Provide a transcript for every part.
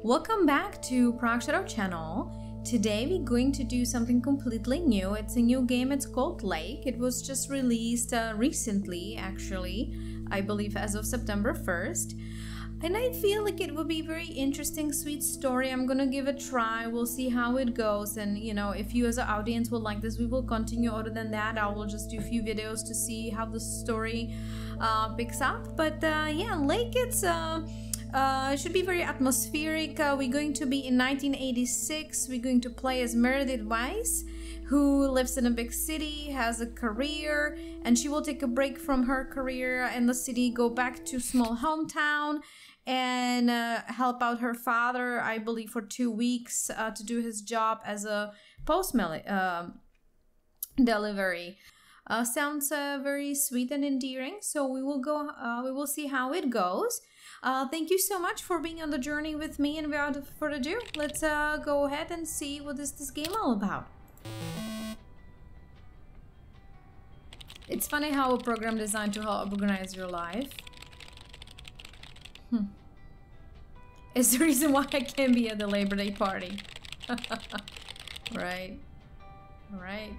Welcome back to Prague Shadow channel. Today we're going to do something completely new. It's a new game, it's called Lake. It was just released uh, recently, actually, I believe as of September 1st. And I feel like it would be very interesting, sweet story. I'm gonna give a try. We'll see how it goes. And you know, if you as an audience will like this, we will continue. Other than that, I will just do a few videos to see how the story uh, picks up. But uh, yeah, Lake, it's uh, uh, it should be very atmospheric. Uh, we're going to be in 1986. We're going to play as Meredith Weiss, who lives in a big city, has a career, and she will take a break from her career in the city, go back to small hometown, and uh, help out her father, I believe, for two weeks uh, to do his job as a post uh, delivery. Uh, sounds uh, very sweet and endearing. So we will go. We will see how it goes. Uh, thank you so much for being on the journey with me. And without further ado, let's uh, go ahead and see what is this game all about. It's funny how a program designed to help organize your life. Hmm. Is the reason why I can't be at the Labor Day party. right. Right.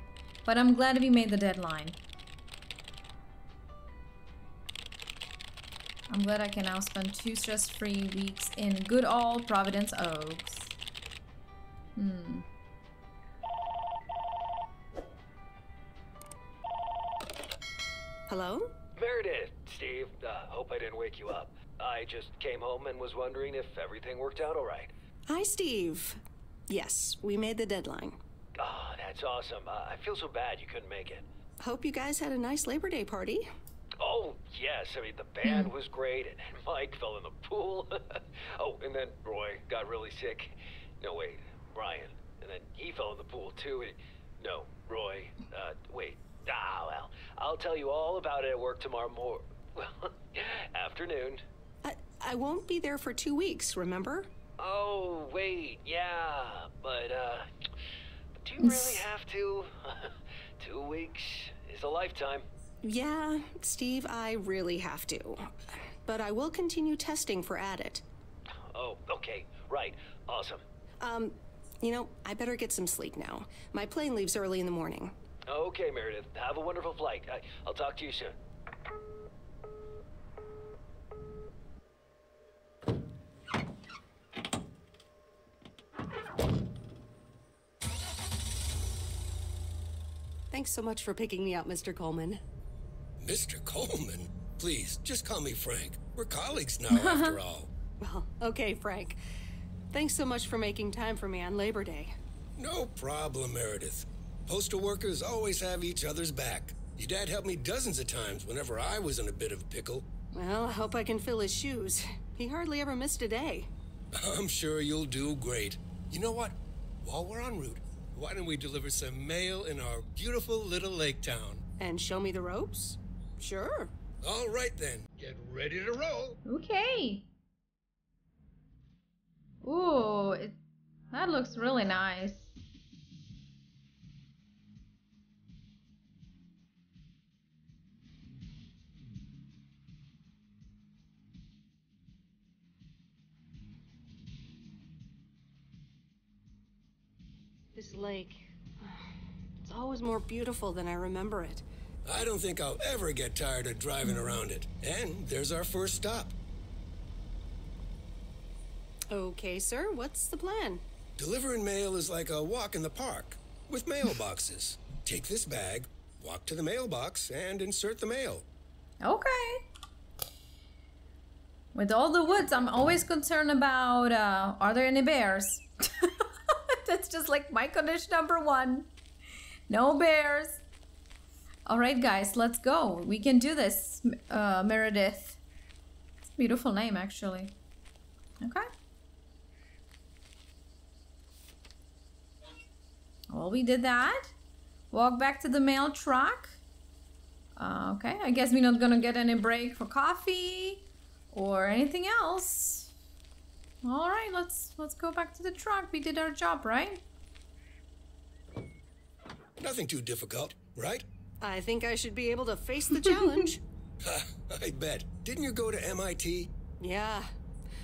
But I'm glad we made the deadline. I'm glad I can now spend two stress-free weeks in good old Providence Oaks. Hmm. Hello? Meredith, Steve. Uh, hope I didn't wake you up. I just came home and was wondering if everything worked out all right. Hi, Steve. Yes, we made the deadline. Oh, that's awesome. Uh, I feel so bad you couldn't make it. Hope you guys had a nice Labor Day party. Oh, yes. I mean, the band was great, and Mike fell in the pool. oh, and then Roy got really sick. No, wait, Brian. And then he fell in the pool, too. And, no, Roy. Uh, wait. Ah, well, I'll tell you all about it at work tomorrow mor- well, afternoon. I, I won't be there for two weeks, remember? Oh, wait, yeah, but, uh, do you really have to? Two weeks is a lifetime. Yeah, Steve, I really have to. But I will continue testing for Addit. Oh, okay, right, awesome. Um, you know, I better get some sleep now. My plane leaves early in the morning. Okay, Meredith, have a wonderful flight. I, I'll talk to you soon. Thanks so much for picking me up, Mr. Coleman. Mr. Coleman? Please, just call me Frank. We're colleagues now, after all. Well, okay, Frank. Thanks so much for making time for me on Labor Day. No problem, Meredith. Postal workers always have each other's back. Your dad helped me dozens of times whenever I was in a bit of a pickle. Well, I hope I can fill his shoes. He hardly ever missed a day. I'm sure you'll do great. You know what? While we're en route, why don't we deliver some mail in our beautiful little lake town? And show me the ropes? Sure. All right then, get ready to roll. Okay. Ooh, it, that looks really nice. This lake. It's always more beautiful than I remember it. I don't think I'll ever get tired of driving around it. And there's our first stop. Okay, sir, what's the plan? Delivering mail is like a walk in the park with mailboxes. Take this bag, walk to the mailbox, and insert the mail. Okay. With all the woods, I'm always concerned about uh, are there any bears? That's just like my condition number one. No bears. All right, guys, let's go. We can do this, uh, Meredith. It's a beautiful name, actually. Okay. Well, we did that. Walk back to the mail truck. Uh, okay, I guess we're not gonna get any break for coffee or anything else. All right, let's let's go back to the truck. We did our job, right? Nothing too difficult, right? I think I should be able to face the challenge. Ha, I bet. Didn't you go to MIT? yeah.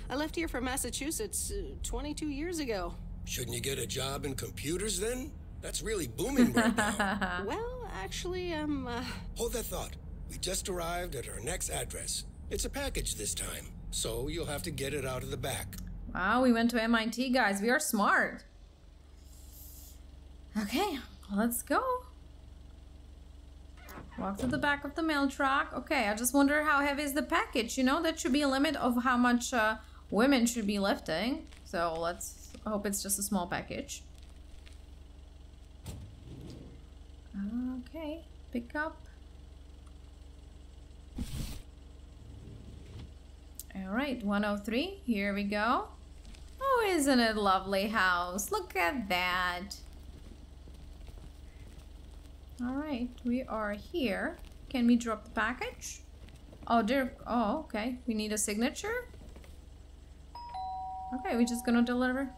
I left here from Massachusetts uh, 22 years ago. Shouldn't you get a job in computers then? That's really booming right now. Well, actually, I'm, uh, Hold that thought. We just arrived at our next address. It's a package this time, so you'll have to get it out of the back. Wow, we went to MIT, guys. We are smart. Okay, let's go. Walk to the back of the mail truck. Okay, I just wonder how heavy is the package. You know, that should be a limit of how much uh, women should be lifting. So let's hope it's just a small package. Okay, pick up. All right, 103. Here we go. Oh, isn't it lovely house? Look at that. All right, we are here. Can we drop the package? Oh, dear. Oh, okay. We need a signature. Okay, we're just gonna deliver.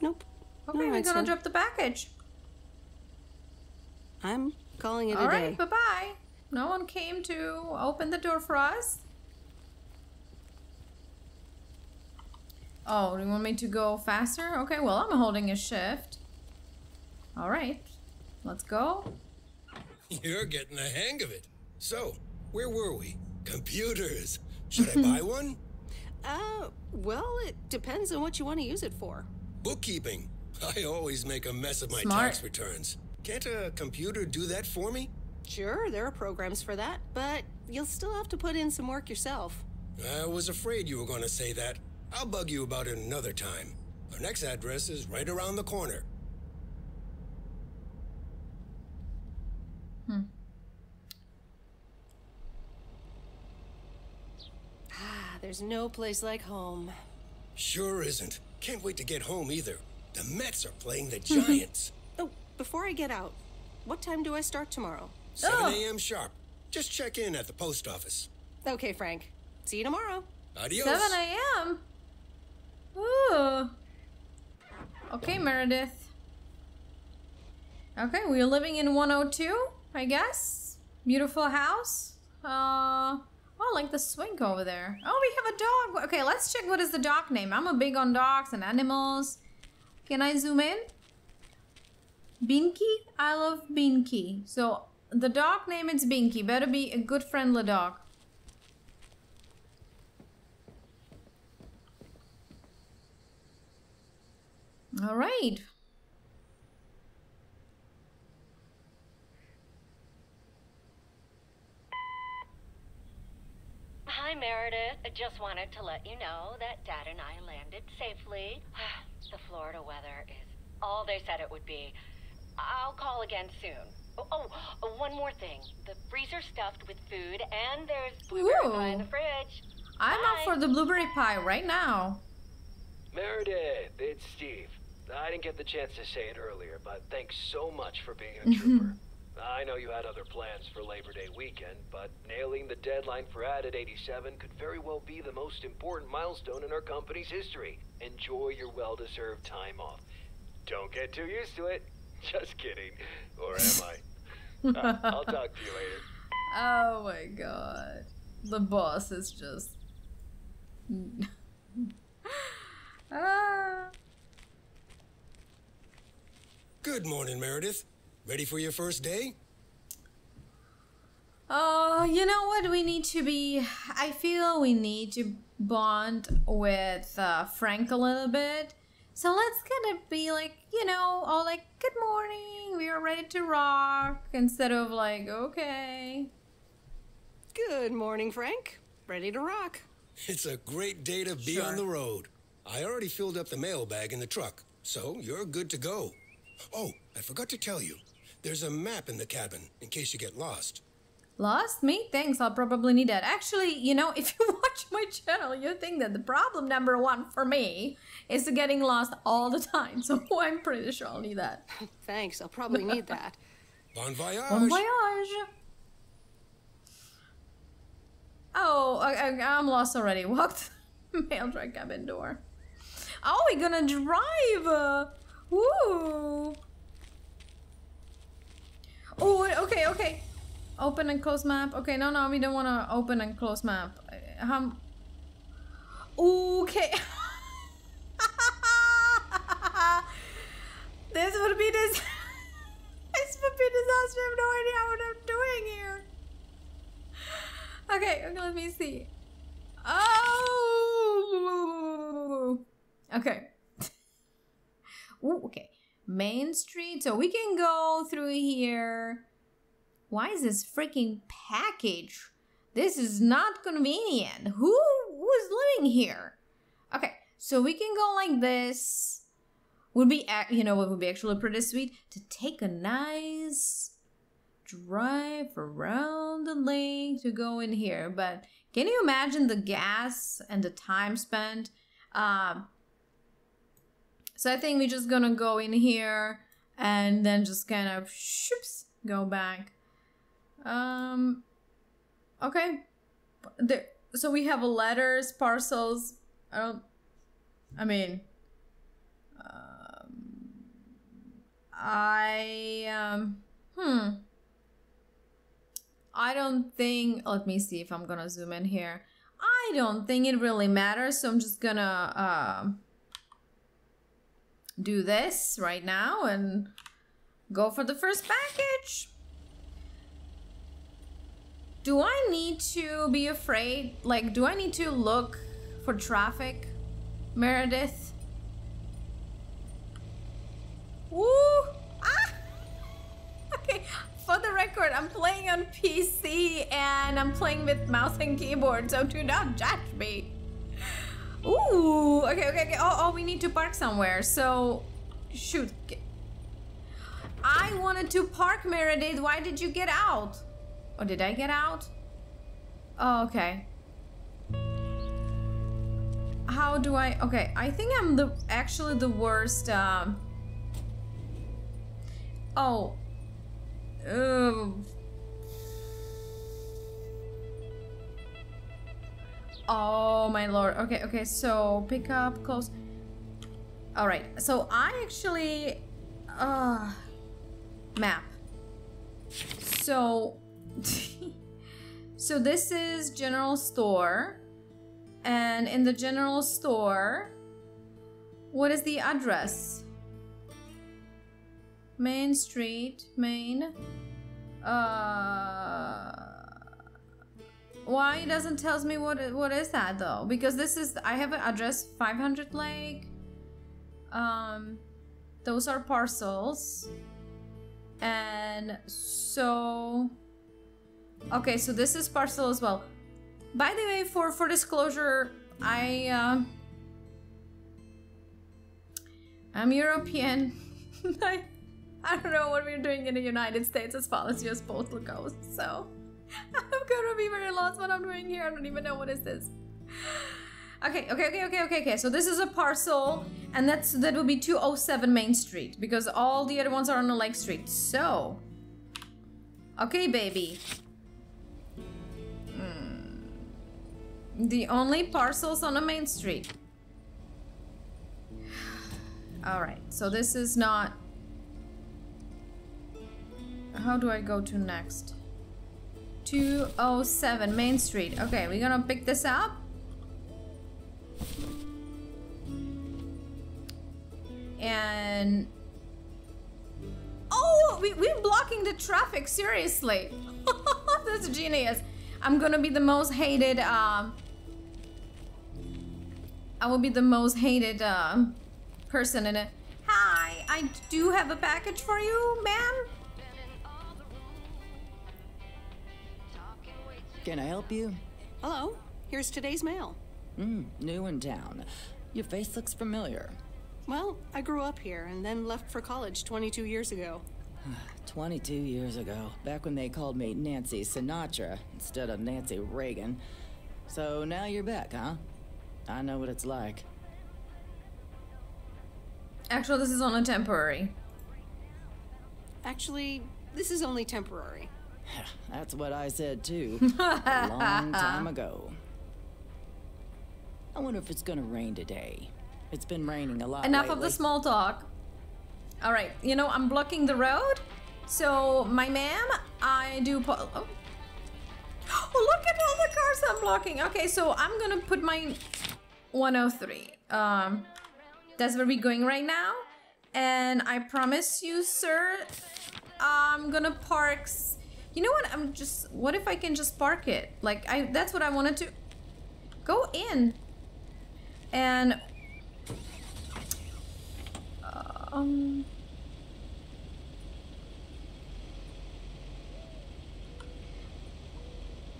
nope. Okay, No, we're gonna a- drop the package. I'm calling it All a right, day. bye bye. No one came to open the door for us. Oh, do you want me to go faster? Okay, well, I'm holding a shift. All right, let's go. You're getting the hang of it. So, where were we? Computers. Should I buy one? Uh, well, it depends on what you want to use it for. Bookkeeping. I always make a mess of my Smart. tax returns. Can't a computer do that for me? Sure, there are programs for that, but you'll still have to put in some work yourself. I was afraid you were going to say that. I'll bug you about it another time. Our next address is right around the corner. Ah, there's no place like home. Sure isn't. Can't wait to get home either. The Mets are playing the Giants. Oh, before I get out, what time do I start tomorrow? 7 Oh. a.m. sharp. Just check in at the post office. Okay, Frank. See you tomorrow. Adios. 7 a.m. Ooh. Okay, Meredith. Okay, we're living in 102, I guess. Beautiful house. Uh, oh, like the swing over there. Oh, we have a dog. Okay, let's check what is the dog name. I'm a big on dogs and animals. Can I zoom in? Binky? I love Binky. So the dog name is Binky. Better be a good friendly dog. All right. Hi, Meredith. I just wanted to let you know that Dad and I landed safely. the Florida weather is all they said it would be. I'll call again soon. Oh, oh, oh, one more thing. The freezer's stuffed with food, and there's blueberry pie in the fridge. I'm up for the blueberry pie right now. Meredith, it's Steve. I didn't get the chance to say it earlier, but thanks so much for being a trooper. I know you had other plans for Labor Day weekend, but nailing the deadline for Addit 87 could very well be the most important milestone in our company's history. Enjoy your well deserved time off. Don't get too used to it. Just kidding. Or am I? Uh, I'll talk to you later. Oh my god. The boss is just. ah. Good morning, Meredith. Ready for your first day? Oh, you know what? We need to be. I feel we need to bond with uh, Frank a little bit. So let's kind of be like, you know, all like, good morning, we are ready to rock, instead of like, okay. Good morning, Frank. Ready to rock. It's a great day to be Sure. on the road. I already filled up the mailbag in the truck, so you're good to go. Oh, I forgot to tell you. There's a map in the cabin in case you get lost. Lost me? Thanks, I'll probably need that. Actually, you know, if you watch my channel, you think that the problem number one for me is getting lost all the time. So I'm pretty sure I'll need that. Thanks, I'll probably need that. Bon voyage! Bon voyage! Oh, I, I, I'm lost already. Walked the mail truck cabin door. Oh, we're gonna drive! Woo! Oh, okay, okay. Open and close map. Okay, no, no, we don't want to open and close map. Um. Okay. this would be this. this would be disaster. I have no idea what I'm doing here. Okay, okay, let me see. Oh. Okay. Ooh, okay. Main Street. So we can go through here. Why is this freaking package? This is not convenient. Who is living here? Okay, so we can go like this. Would be you know what would be actually pretty sweet to take a nice drive around the lake to go in here. But can you imagine the gas and the time spent? Um, so I think we're just gonna go in here and then just kind of shoops go back. Um, okay. There, so we have letters, parcels. I don't. I mean. Um, I um. Hmm. I don't think. Let me see if I'm gonna zoom in here. I don't think it really matters, so I'm just gonna uh, do this right now and go for the first package. Do I need to be afraid? Like, do I need to look for traffic, Meredith? Woo! Ah! Okay, for the record, I'm playing on PC and I'm playing with mouse and keyboard, so do not judge me. Ooh, okay, okay, okay. Oh, oh, we need to park somewhere. So, shoot. I wanted to park Meredith. Why did you get out? Or did I get out? Oh, okay. How do I... Okay, I think I'm the actually the worst... Um... Oh. Ugh. Oh my lord. Okay, okay, so pick up, close. Alright, so I actually... Uh... Map. So... so this is general store. And in the general store... What is the address? Main Street, Main. Uh, why it doesn't tells me what what is that though? Because this is I have an address 500 Lake. Um, those are parcels, and so. Okay, so this is parcel as well. By the way, for for disclosure, I um. I'm European. I I don't know what we're doing in the United States as far as US postal goes, so I'm gonna be very lost what I'm doing here. I don't even know what is this. Okay, okay, okay, okay, okay, okay. So this is a parcel, and that's that will be 207 Main Street because all the other ones are on the Lake Street. So, okay, baby. Hmm. The only parcels on the Main Street. All right, so this is not how do I go to next? 207 Main Street. Okay, we're gonna pick this up. And... Oh, we, we're blocking the traffic, seriously. That's genius. I'm gonna be the most hated, um... I will be the most hated, uh, person in it. Hi, I do have a package for you, ma'am. Can I help you? Hello, here's today's mail. Hmm, new in town. Your face looks familiar. Well, I grew up here and then left for college 22 years ago. 22 years ago, back when they called me Nancy Sinatra instead of Nancy Reagan. So now you're back, huh? I know what it's like. Actually, this is only temporary. Actually, this is only temporary. That's what I said too. a long time ago. I wonder if it's gonna rain today. It's been raining a lot. Enough lately. of the small talk. All right, you know I'm blocking the road. So, my ma'am, I do. oh. oh, look at all the cars I'm blocking. Okay, so I'm gonna put my 103. Um, that's where we're going right now. And I promise you, sir, I'm gonna park. You know what? I'm just. What if I can just park it? Like I. That's what I wanted to. Go in. And. Um.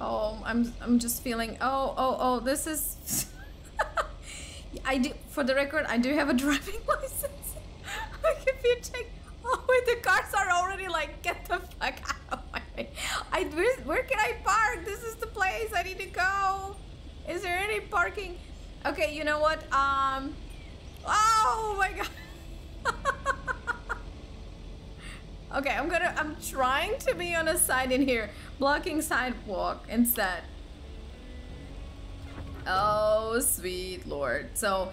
Oh, I'm I'm just feeling. Oh, oh, oh. This is. I do. For the record, I do have a driving license. like if you check. Oh, wait, the cars are already like, get the fuck out. I where, where can I park? This is the place I need to go. Is there any parking? Okay, you know what? Um. Oh my god. Okay, I'm gonna. I'm trying to be on a side in here, blocking sidewalk instead. Oh, sweet lord. So,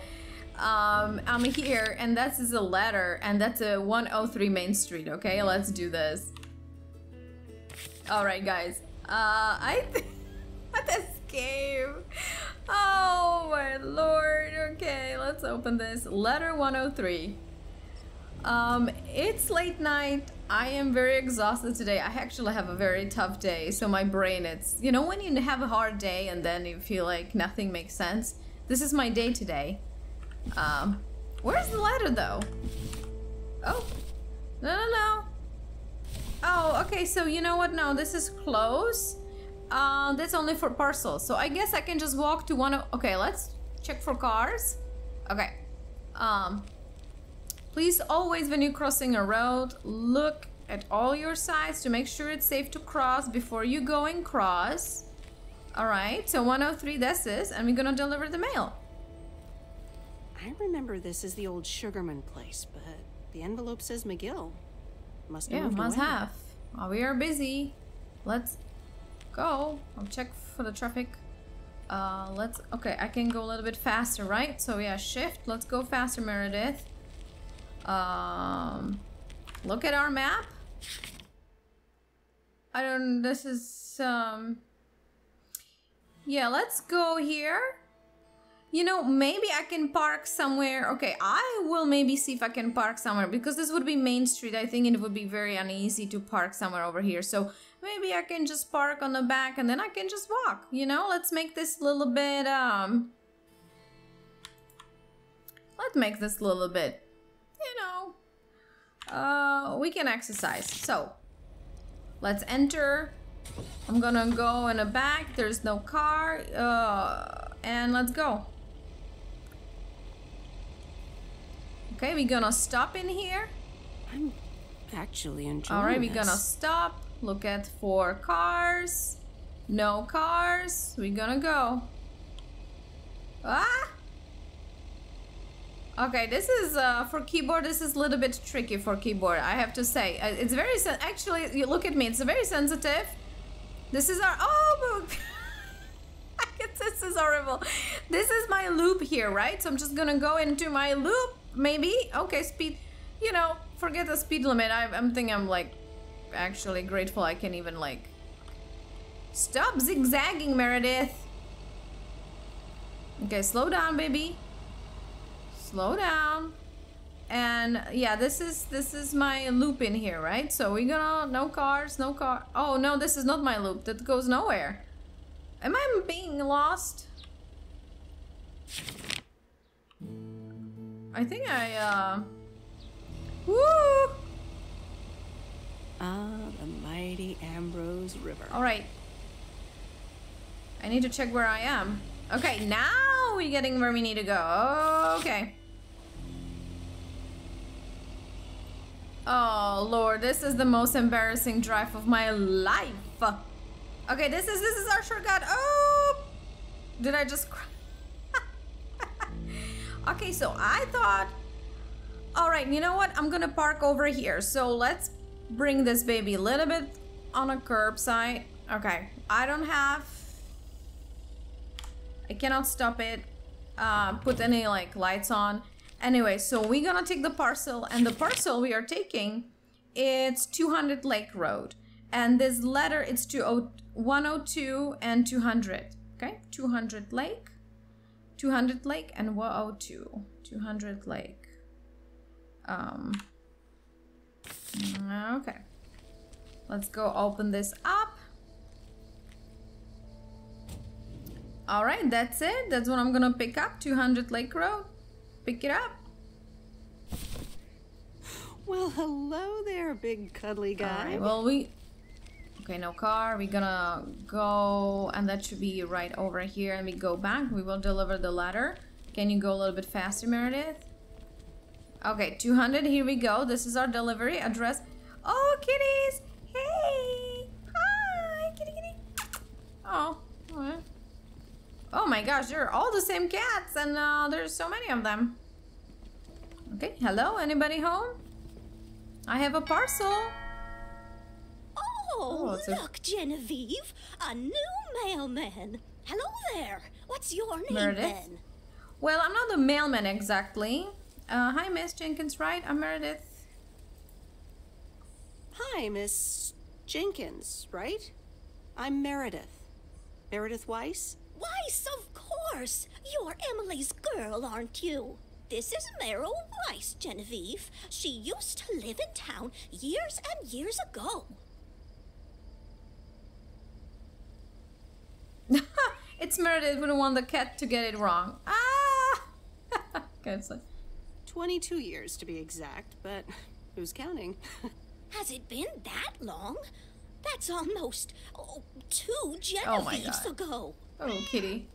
um, I'm here, and this is a letter, and that's a 103 Main Street. Okay, let's do this. All right, guys. Uh, I think this game. Oh my lord. Okay, let's open this. Letter 103. Um, it's late night. I am very exhausted today. I actually have a very tough day, so my brain it's you know when you have a hard day and then you feel like nothing makes sense. This is my day today. Um, where's the letter though? Oh, no, no, no. Oh, okay. So you know what? No, this is close. Uh, that's only for parcels. So I guess I can just walk to one. Of, okay, let's check for cars. Okay. Um. Please always, when you're crossing a road, look at all your sides to make sure it's safe to cross before you go and cross. All right, so 103, this is, and we're gonna deliver the mail. I remember this is the old Sugarman place, but the envelope says McGill. Must have Yeah, must away. have. We are busy. Let's go. I'll check for the traffic. Uh, let's, okay, I can go a little bit faster, right? So yeah, shift, let's go faster, Meredith. Um, look at our map. I don't, this is, um, yeah, let's go here. You know, maybe I can park somewhere. Okay, I will maybe see if I can park somewhere because this would be Main Street. I think it would be very uneasy to park somewhere over here. So maybe I can just park on the back and then I can just walk. You know, let's make this a little bit, um, let's make this a little bit, you know, uh, we can exercise. So let's enter. I'm gonna go in the back. There's no car. Uh, and let's go. Okay, we're gonna stop in here. I'm actually enjoying All right, we're gonna stop. Look at four cars. No cars. We're gonna go. Ah! Okay, this is uh, for keyboard. This is a little bit tricky for keyboard. I have to say, Uh, it's very actually. You look at me. It's very sensitive. This is our oh. guess this is horrible. This is my loop here, right? So I'm just gonna go into my loop. Maybe okay. Speed. You know, forget the speed limit. I, I'm thinking I'm like actually grateful I can even like stop zigzagging, Meredith. Okay, slow down, baby. Slow down. And yeah, this is this is my loop in here, right? So we're gonna no cars, no car. Oh no, this is not my loop. That goes nowhere. Am I being lost? I think I uh Woo! Ah, the mighty Ambrose River. All right. I need to check where I am. Okay, now we're getting where we need to go. Okay. Oh lord, this is the most embarrassing drive of my life. Okay, this is this is our shortcut. Oh, did I just? cr- okay, so I thought. All right, you know what? I'm gonna park over here. So let's bring this baby a little bit on a curbside. Okay, I don't have. I cannot stop it. Uh, put any like lights on. Anyway, so we're gonna take the parcel, and the parcel we are taking, it's 200 Lake Road, and this letter it's to 102 and 200. Okay, 200 Lake, 200 Lake and 102. 200 Lake. Um. Okay. Let's go open this up. All right, that's it. That's what I'm gonna pick up. 200 Lake Road. Pick it up. Well, hello there, big cuddly guy. right, well, we... Okay, no car. We're gonna go... And that should be right over here. And we go back. We will deliver the letter. Can you go a little bit faster, Meredith? Okay, 200. Here we go. This is our delivery address. Oh, kitties! Hey! Hi, kitty, kitty. Oh, right. Oh my gosh, they're all the same cats, and uh, there's so many of them. Okay, hello, anybody home? I have a parcel. Oh, Oh, it's a- look, Genevieve, a new mailman. Hello there. What's your name Meredith? then? Well, I'm not the mailman exactly. Uh, hi, Miss Jenkins, right? I'm Meredith. Hi, Miss Jenkins, right? I'm Meredith. Meredith Weiss? Weiss, of course. You're Emily's girl, aren't you? This is Meryl Weiss, Genevieve. She used to live in town years and years ago. it's Meredith. We don't want the cat to get it wrong. Ah! okay, it's like, 22 years to be exact, but who's counting? Has it been that long? That's almost oh, two Oh my Genevieves God. ago. oh, kitty.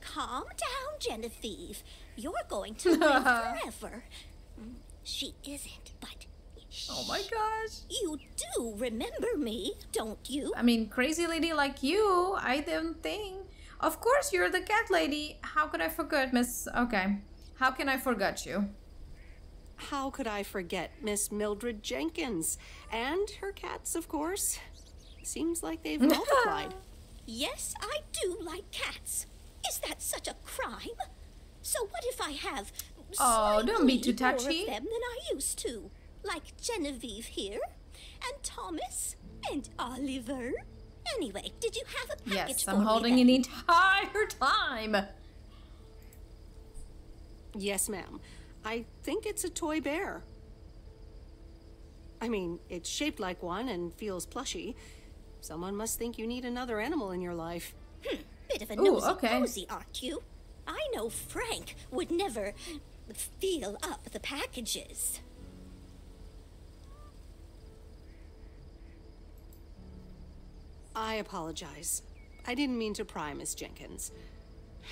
Calm down, Genevieve. You're going to live forever. She isn't, but Oh my gosh. you do remember me, don't you? I mean, crazy lady like you, I don't think. Of course, you're the cat lady. How could I forget, Miss? Okay. How can I forget you? How could I forget Miss Mildred Jenkins? And her cats, of course. Seems like they've multiplied. Yes, I do like cats. Is that such a crime? So what if I have Oh, don't be slightly too more touchy. of them than I used to? Like Genevieve here, and Thomas, and Oliver. Anyway, did you have a package Yes, for I'm holding then? an entire time. yes, ma'am. I think it's a toy bear. I mean, it's shaped like one and feels plushy. Someone must think you need another animal in your life. Hmm, Bit of a Ooh, nosy okay. posy, aren't you? I know Frank would never feel up the packages. I apologize. I didn't mean to pry, Miss Jenkins.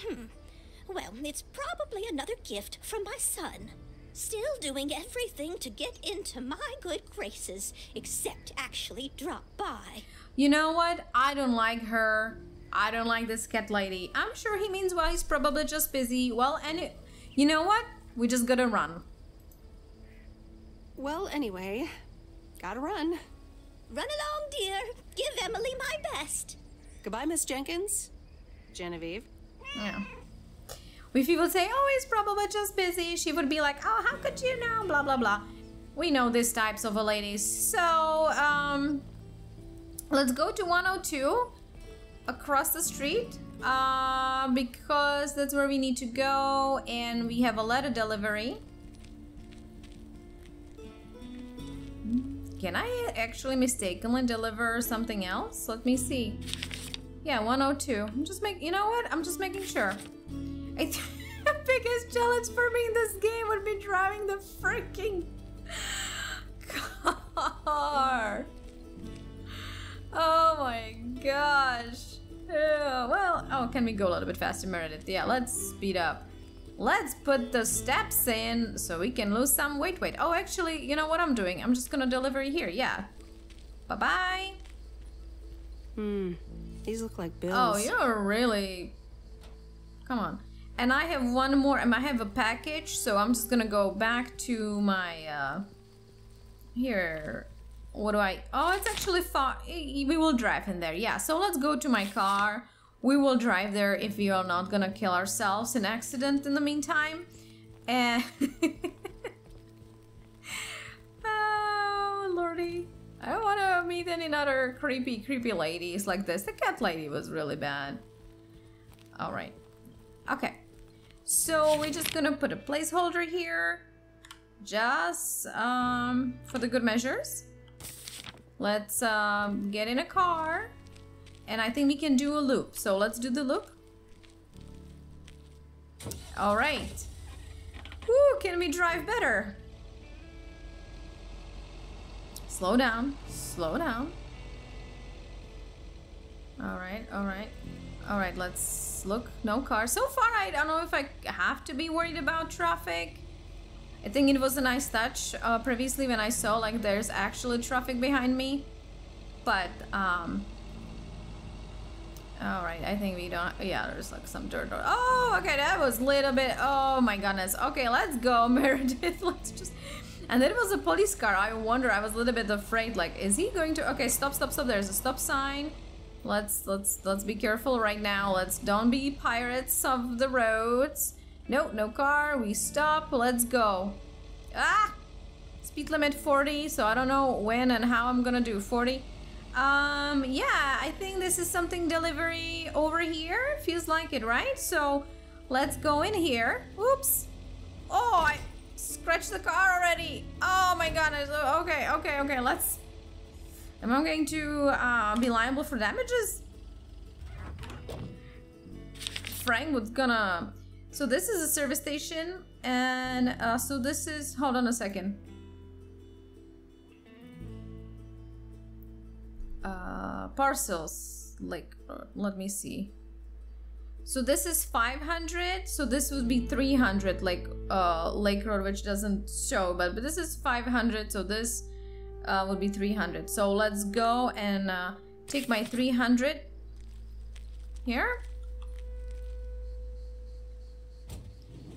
Hmm. Well, it's probably another gift from my son. Still doing everything to get into my good graces, except actually drop by. You know what? I don't like her. I don't like this cat lady. I'm sure he means well. He's probably just busy. Well, and it, you know what? We just gotta run. Well, anyway, gotta run. Run along, dear. Give Emily my best. Goodbye, Miss Jenkins. Genevieve. Yeah. If people say, "Oh, he's probably just busy," she would be like, "Oh, how could you know?" Blah blah blah. We know these types of ladies. So, um, let's go to 102 across the street uh, because that's where we need to go, and we have a letter delivery. Can I actually mistakenly deliver something else? Let me see. Yeah, 102. I'm just making. You know what? I'm just making sure. I th- the biggest challenge for me in this game would be driving the freaking car. Oh my gosh. Yeah, well, oh, can we go a little bit faster, Meredith? Yeah, let's speed up. Let's put the steps in so we can lose some weight. Wait, oh, actually, you know what I'm doing? I'm just gonna deliver here. Yeah. Bye bye. Hmm. These look like bills. Oh, you're really. Come on. And I have one more, and I have a package, so I'm just gonna go back to my. uh Here. What do I. Oh, it's actually far. We will drive in there. Yeah, so let's go to my car. We will drive there if we are not gonna kill ourselves in accident in the meantime. And. oh, lordy. I don't want to meet any other creepy, creepy ladies like this. The cat lady was really bad. All right. Okay. So we're just gonna put a placeholder here, just um, for the good measures. Let's um, get in a car, and I think we can do a loop. So let's do the loop. All right. Woo, can we drive better? Slow down, slow down. All right, all right. All right, let's look. No car. So far, I don't know if I have to be worried about traffic. I think it was a nice touch uh, previously when I saw like there's actually traffic behind me. But, um... Alright, I think we don't... Yeah, there's like some dirt. Oh, okay, that was a little bit... Oh my goodness. Okay, let's go, Meredith. let's just... And it was a police car. I wonder, I was a little bit afraid, like, is he going to... Okay, stop, stop, stop. There's a stop sign. Let's let's let's be careful right now. Let's don't be pirates of the roads. No, no car. We stop. Let's go. Ah! Speed limit 40, so I don't know when and how I'm gonna do 40. Um, yeah, I think this is something delivery over here. Feels like it, right? So let's go in here. Oops. Oh, I scratched the car already. Oh my goodness. Okay, okay, okay. Let's Am I going to uh, be liable for damages? Frank was gonna... So this is a service station, and uh, so this is... Hold on a second. Uh, parcels, like, uh, let me see. So this is 500, so this would be 300, like uh, Lake Road, which doesn't show, but, but this is 500, so this uh, would be 300. So let's go and uh, take my 300 here.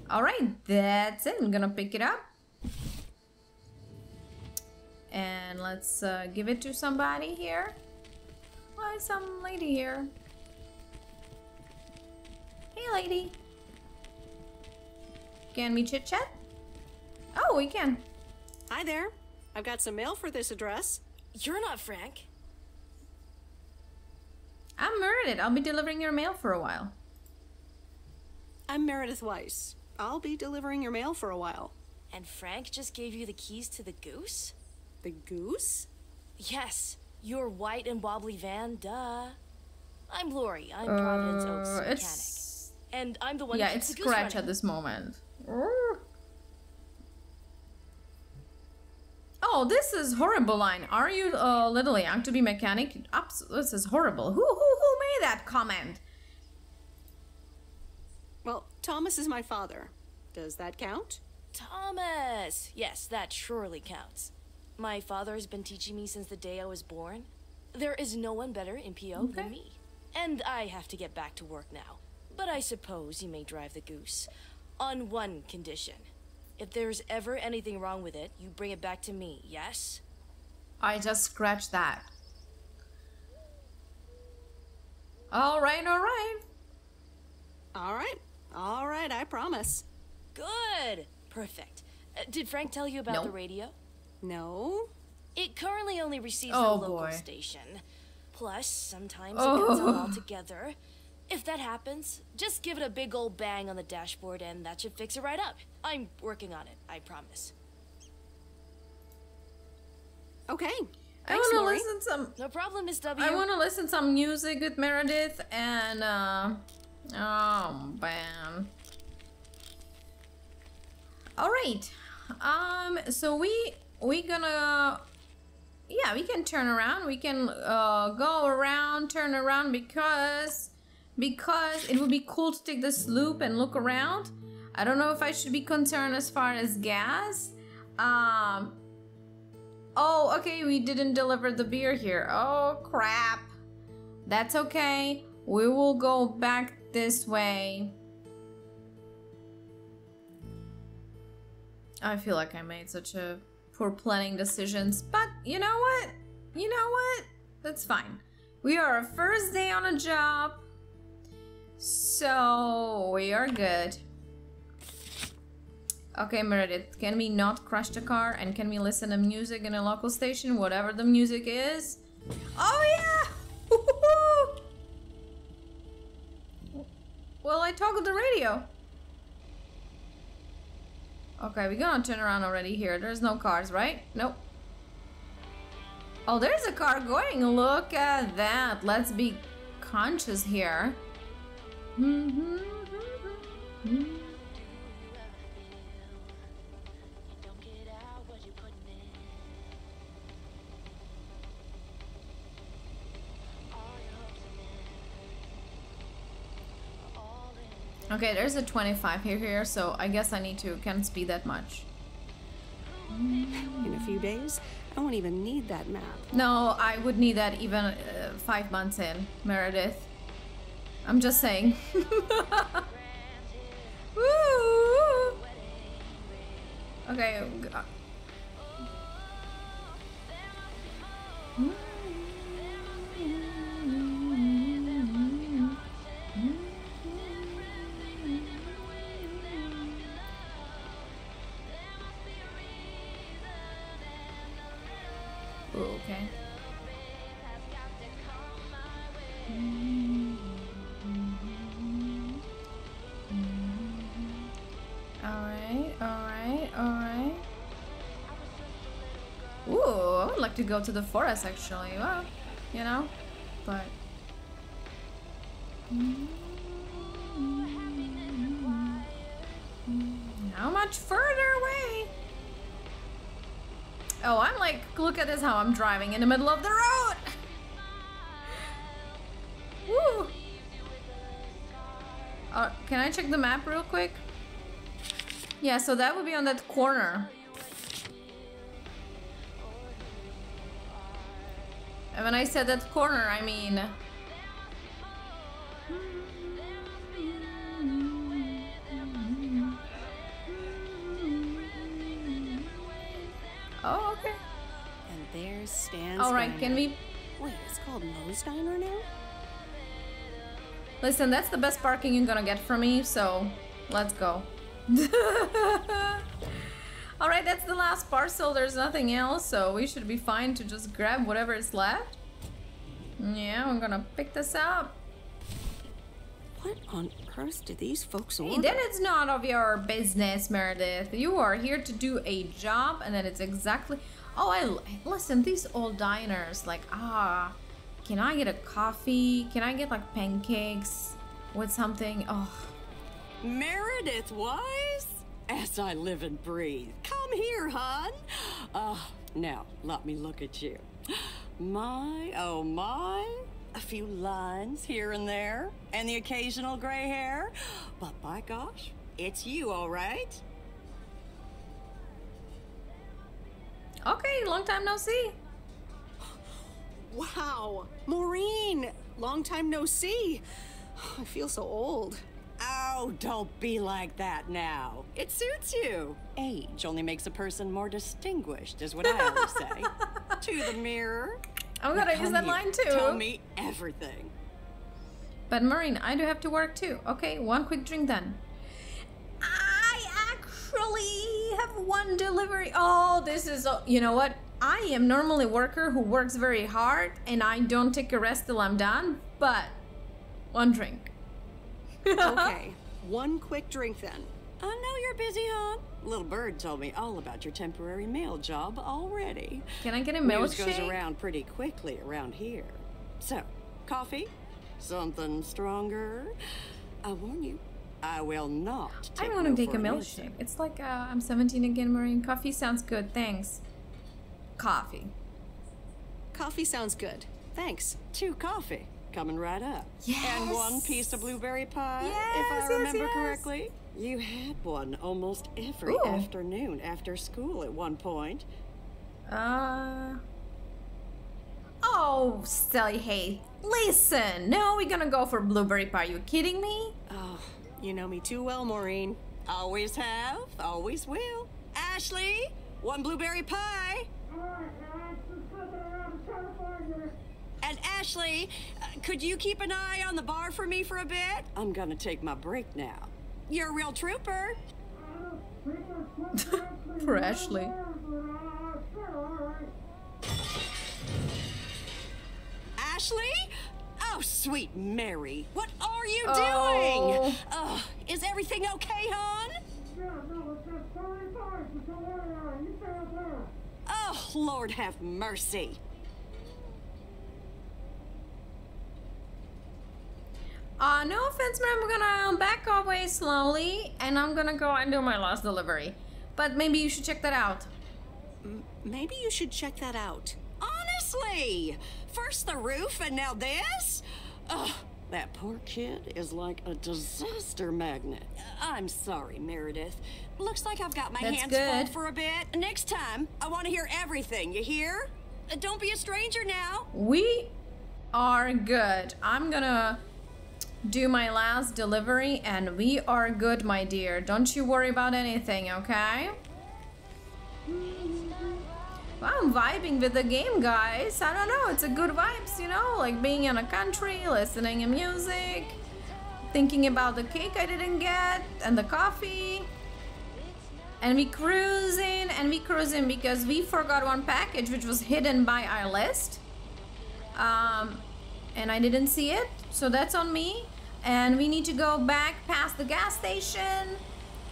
All right, that's it. I'm gonna pick it up. And let's uh, give it to somebody here. Why, some lady here. Hey, lady. Can we chit chat? Oh, we can. Hi there. I've got some mail for this address. You're not Frank. I'm Meredith. I'll be delivering your mail for a while. I'm Meredith Weiss. I'll be delivering your mail for a while. And Frank just gave you the keys to the goose? The goose? Yes, your white and wobbly van, duh. I'm Lori. I'm Providence Oaks Uh, mechanic. it's And I'm the one yeah, who keeps it's scratch running. at this moment. Oh, this is horrible line. Are you uh, little young to be mechanic? Ups, this is horrible. Who who who made that comment? Well, Thomas is my father. Does that count? Thomas! Yes, that surely counts. My father has been teaching me since the day I was born. There is no one better in PO Okay. than me. And I have to get back to work now. But I suppose you may drive the goose. On one condition. If there's ever anything wrong with it, you bring it back to me, yes? I just scratched that. All right, all right. All right. All right, I promise. Good! Perfect. Uh, did Frank tell you about No. the radio? No? It currently only receives Oh, the local boy. station. Plus, sometimes Oh. it goes on altogether. If that happens, just give it a big old bang on the dashboard and that should fix it right up. I'm working on it, I promise. Okay. I Thanks, want to Lori. listen some. No problem, Miss W. I want to listen some music with Meredith and uh oh man. All right. Um so we we gonna yeah, we can turn around. We can uh go around, turn around because because it would be cool to take this loop and look around. I don't know if I should be concerned as far as gas. Um Oh, okay, we didn't deliver the beer here. Oh, crap. That's okay. We will go back this way. I feel like I made such a poor planning decisions, but you know what? You know what? That's fine. We are a first day on a job, so we are good. Okay, Meredith, can we not crash the car and can we listen to music in a local station, whatever the music is? Oh yeah! Well, I toggled the radio. Okay, we're gonna turn around already here. There's no cars, right? Nope. Oh, there's a car going. Look at that. Let's be conscious here. Mm-hmm, mm-hmm, mm-hmm. Okay, there's a 25 here, here, so I guess I need to can't speed that much. In a few days, I won't even need that map. No, I would need that even uh, five months in, Meredith. I'm just saying. Woo! Okay. uh, Go to the forest actually. Well, you know, but. How much further away? Oh, I'm like, look at this how I'm driving in the middle of the road. Woo. Uh, can I check the map real quick? Yeah, so that would be on that corner. When I said that corner, I mean... Hmm. Oh, okay. And there's Stan's All right, Diner. can we... Wait, it's called Moe's Diner now? Listen, that's the best parking you're gonna get from me, so let's go. Alright, that's the last parcel. There's nothing else, so we should be fine to just grab whatever is left. Yeah, I'm gonna pick this up. What on earth do these folks want? Hey, then it's not of your business, Meredith. You are here to do a job, and then it's exactly. Oh, I listen. These old diners, like ah, can I get a coffee? Can I get like pancakes with something? Oh, Meredith Weiss? As I live and breathe. Come here, hon. Oh, now, let me look at you. My, oh my. A few lines here and there, and the occasional gray hair. But by gosh, it's you, all right? okay. Long time no see. Wow. Maureen! Long time no see. I feel so old. Oh, don't be like that now. It suits you. Age only makes a person more distinguished, is what I always say. to the mirror. Oh I'm Now gonna use that line too. Tell me everything. But Maureen, I do have to work too. Okay, one quick drink then. I actually have one delivery. Oh, this is, you know what? I am normally a worker who works very hard and I don't take a rest till I'm done, but one drink. Okay, one quick drink then. I know you're busy, hon. Little Bird told me all about your temporary mail job already. Can I get a milkshake? News goes around pretty quickly around here. So, coffee? Something stronger? I warn you, I will not I want to take a milkshake. It's like uh, I'm 17 again, Maureen. Coffee sounds good. Thanks. Coffee. Coffee sounds good. Thanks. Two coffee. Coming right up. Yes. And one piece of blueberry pie, if Yes, I yes, remember yes. correctly. You had one almost every Ooh. afternoon after school at one point. Uh. Oh, Sally, hey, listen. No, we're gonna go for blueberry pie. You kidding me? Oh, you know me too well, Maureen. Always have, always will. Ashley, one blueberry pie. And Ashley, uh, could you keep an eye on the bar for me for a bit? I'm gonna take my break now. You're a real trooper. Poor Ashley. Ashley? Oh, sweet Mary, what are you oh. doing? Oh, is everything okay, hon? Oh, Lord have mercy. Uh, no offense, but I'm gonna back away slowly and I'm gonna go and do my last delivery. But maybe you should check that out. Maybe you should check that out. Honestly! First the roof and now this? Ugh, that poor kid is like a disaster magnet. I'm sorry, Meredith. Looks like I've got my That's hands full for a bit. Next time, I want to hear everything, you hear? Uh, Don't be a stranger now. We are good. I'm gonna do my last delivery and we are good, my dear. Don't you worry about anything, okay? Well, I'm vibing with the game, guys. I don't know, it's a good vibes, you know, like being in a country, listening to music, thinking about the cake I didn't get, and the coffee. And we cruising, and we cruising because we forgot one package which was hidden by our list. Um, and I didn't see it, so that's on me. And we need to go back past the gas station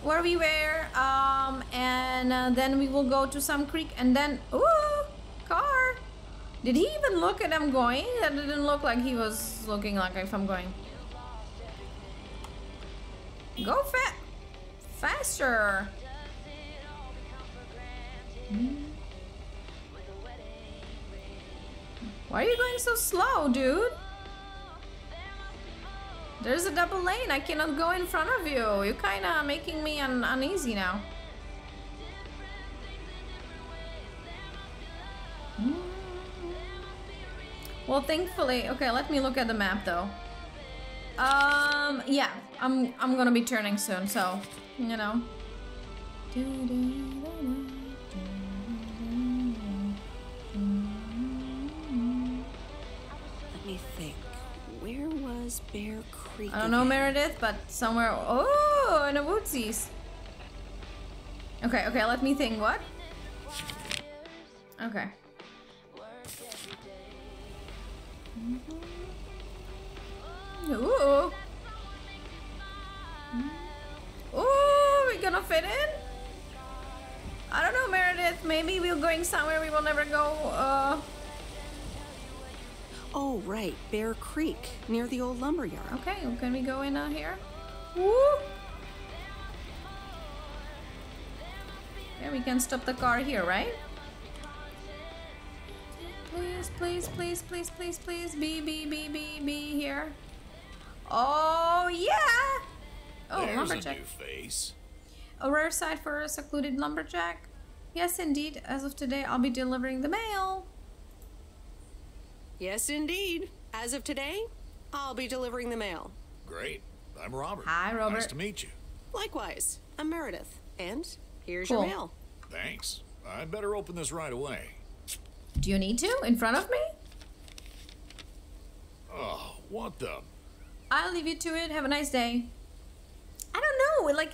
where we were, um, and uh, then we will go to some creek, and then ooh, car. Did he even look at I'm going? That didn't look like he was looking like if I'm going. Go fa faster. Why are you going so slow, dude? There's a double lane. I cannot go in front of you. You're kind of making me un uneasy now. Well, thankfully, okay. Let me look at the map though. Um, yeah, I'm I'm gonna be turning soon, so you know. Let Was Bear Creek? I don't know? Meredith, but somewhere. Oh, in the woodsies. Okay, okay. Let me think. What? Okay. Ooh. Ooh, we gonna fit in? I don't know, Meredith. Maybe we're going somewhere we will never go. Uh, Oh, right. Bear Creek, near the old lumber yard. okay, can we go in uh, here? Woo! Yeah, we can stop the car here, right? Please, please, please, please, please, please, be, be, be, be, be here. Oh, yeah! Oh, There's lumberjack. a new face. A rare sight for a secluded lumberjack. Yes, indeed. As of today, I'll be delivering the mail. Yes, indeed. As of today, I'll be delivering the mail. Great. I'm Robert. Hi, Robert. Nice to meet you. Likewise, I'm Meredith. And here's Cool. your mail. Thanks. I'd better open this right away. Do you need to? In front of me? Oh, what the? I'll leave you to it. Have a nice day. I don't know. Like,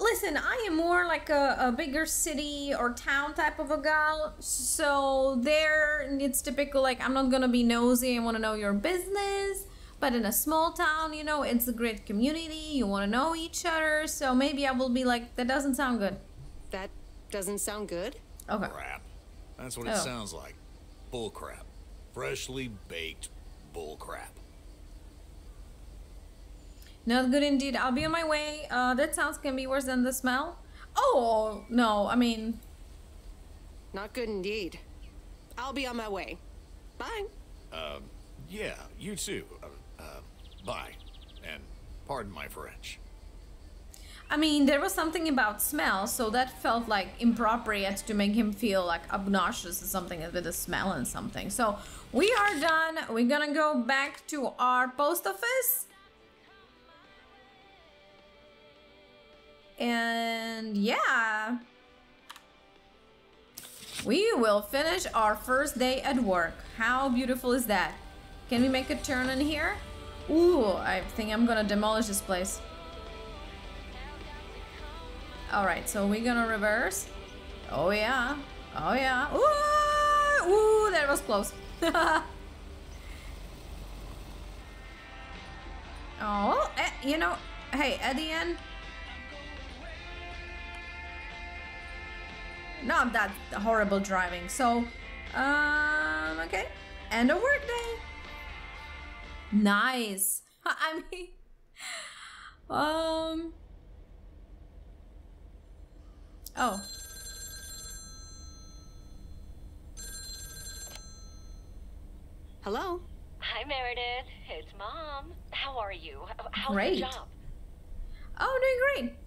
listen, I am more like a, a bigger city or town type of a gal. So there, it's typical. Like, I'm not gonna be nosy. I want to know your business. But in a small town, you know, it's a great community. You want to know each other. So maybe I will be like, that doesn't sound good. That doesn't sound good. Okay. Crap. That's what it Oh. sounds like. Bull crap. Freshly baked bull crap. Not good indeed. I'll be on my way. Uh, that sounds can be worse than the smell. Oh no! I mean, Not good indeed. I'll be on my way. Bye. Um, yeah, you too. Uh, uh, bye. And pardon my French. I mean, there was something about smell, so that felt like inappropriate to make him feel like obnoxious or something with the smell and something. So we are done. We're gonna go back to our post office. And yeah, we will finish our first day at work. How beautiful is that? Can we make a turn in here? Ooh, I think I'm gonna demolish this place. Alright, so we're gonna reverse. Oh yeah. Oh yeah. Ooh, ooh that was close. oh, eh, you know, hey, at the end. Not that horrible driving. So, um, okay, end of workday. Nice. I mean, um, oh. Hello. Hi, Meredith. It's Mom. How are you? How's Great. the job? Oh, doing great.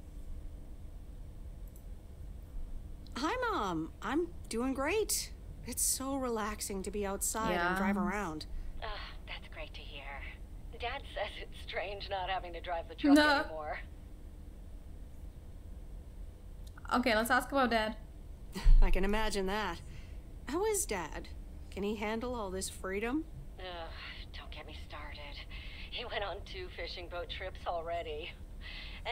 Hi, Mom. I'm doing great. It's so relaxing to be outside and drive around. Ah, that's great to hear. Dad says it's strange not having to drive the truck No. anymore. Okay, let's ask about Dad. I can imagine that. How is Dad? Can he handle all this freedom? Ugh, don't get me started. He went on two fishing boat trips already.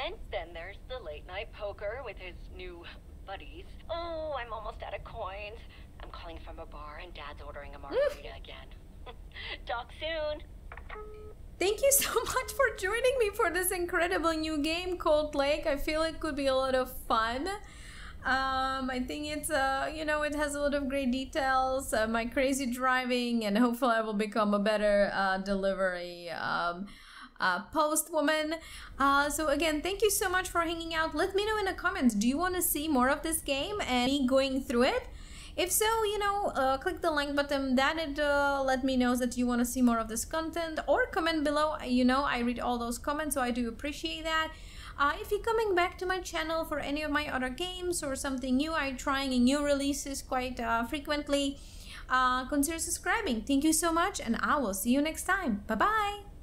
And then there's the late night poker with his new buddies. Oh, I'm almost out of coins. I'm calling from a bar and Dad's ordering a margarita again. Talk soon. Thank you so much for joining me for this incredible new game, Cold Lake. I feel it could be a lot of fun. Um, I think it's uh, you know, it has a lot of great details. Uh, my crazy driving, and hopefully, I will become a better uh, delivery um, uh, post woman. Uh, so again, thank you so much for hanging out. Let me know in the comments. Do you want to see more of this game and me going through it? If so, you know, uh, click the like button. That it uh, let me know that you want to see more of this content, or comment below. You know, I read all those comments, so I do appreciate that. Uh, if you're coming back to my channel for any of my other games or something new, I'm trying new releases quite uh, frequently. Uh, consider subscribing. Thank you so much, and I will see you next time. Bye bye.